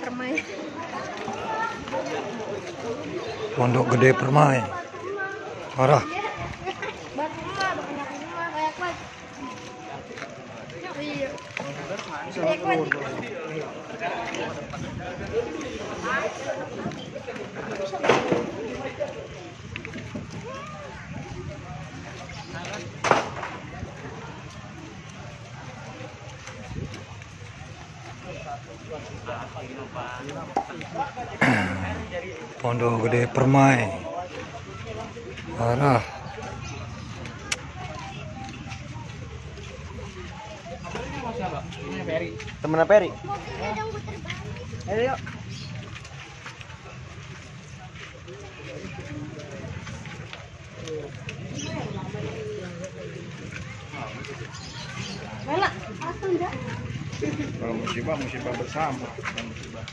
Permai. Pondok Gede Permai. Pondok Gede Permai. Parah. Temen Peri. Ayo yuk. Mana? Asal enggak? Kalau musibah, musibah bersama. Musibah.